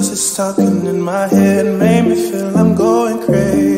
voices talking in my head made me feel I'm going crazy.